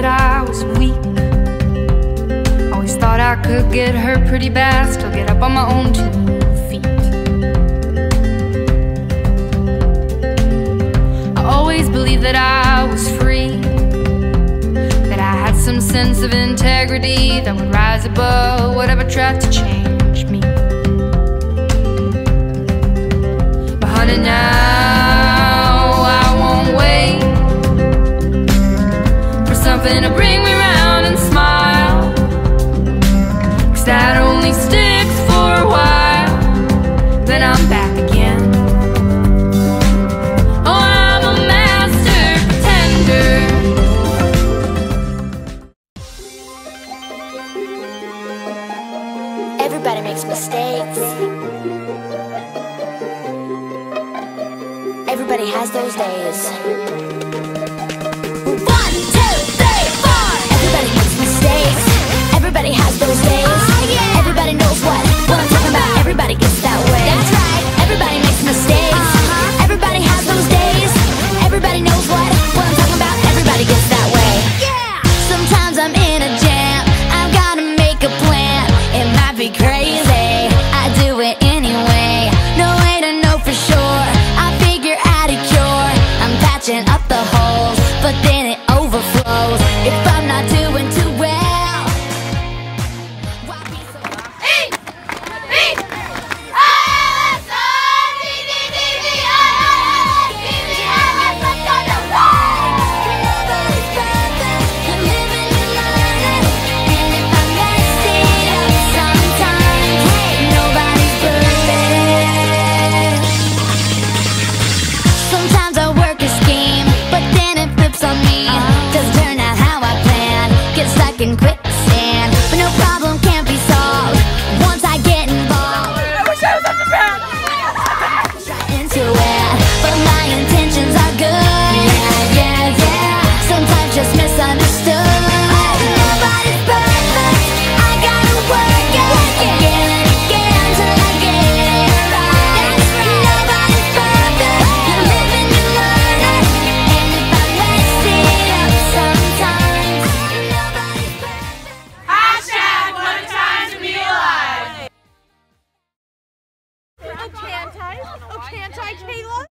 that I was weak. Always thought I could get hurt pretty bad, still get up on my own two feet. I always believed that I was free, that I had some sense of integrity that would rise above whatever tried to change. Something to bring me round and smile. Cause that only sticks for a while, then I'm back again. Oh, I'm a master pretender. Everybody makes mistakes. Everybody has those days. in quicksand. But no problem can't be solved. Once I get involved. I wish I was up to bat! into it. Can't I, Kayla?